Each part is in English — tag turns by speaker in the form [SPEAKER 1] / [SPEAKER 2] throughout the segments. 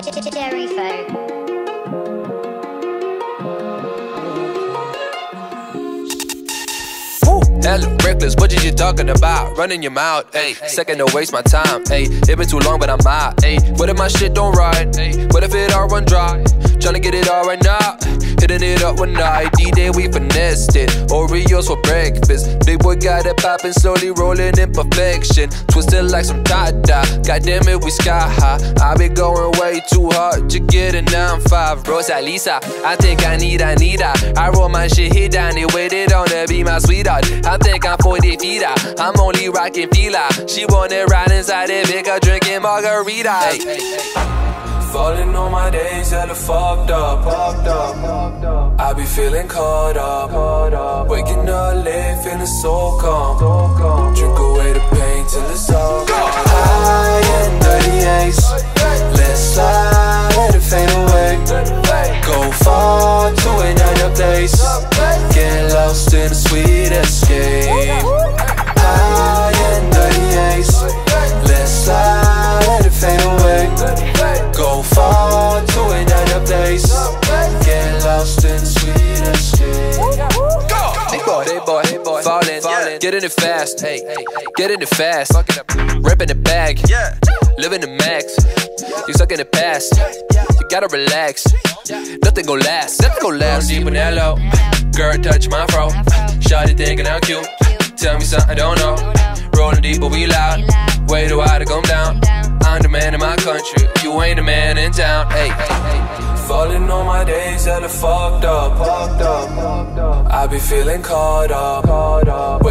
[SPEAKER 1] Dairy Folk. Hella reckless, what is you talking about? Running your mouth, hey Second to waste my time, hey It been too long, but I'm out, hey What if my shit don't ride, hey What if it all run dry? Tryna get it all right now, Hitting it up one night, D-Day we finessed it. Oreos for breakfast. Big boy got it poppin', slowly rolling in perfection. Twisted like some Tata. Goddamn it, we sky high. I been going way too hard to get a 9-5. Rosa Lisa, I think I need, her. I roll my shit hit down, it waited on to be my sweetheart. I think I'm 40 feet out. I'm only rocking fila. She wanna ride inside it, Vicar drinking margarita. Hey, hey, hey.
[SPEAKER 2] Falling on my days, hella fucked up. Fucked up. I be feeling caught up. Caught up. Waking up late, feeling so calm. Drink away the pain till it's all gone. High and dirty ace. Let's slide, let it fade away. Go far to another place. Get lost in the sweet
[SPEAKER 1] hey boy, hey falling, falling. Get in it fast, hey, get in it fast. Ripping the bag, Yeah. living the max. You stuck in the past, you gotta relax. Nothing gon' last, nothing gon' last. Deep in that low, girl touch my fro. Shawty thinking I'm cute. Tell me something I don't know. Rolling deep, but we loud. Way too high to come down. I'm the man in my country. You ain't the man in town. Hey,
[SPEAKER 2] Falling on my days fucked up. Fucked up. Be feeling caught up. Caught up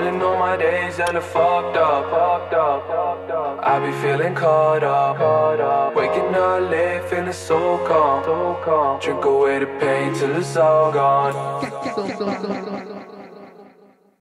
[SPEAKER 2] Falling on my days and I fucked up. I be feeling caught up, caught up. Waking up late, feeling so calm, so calm. Drink away the pain till it's all gone.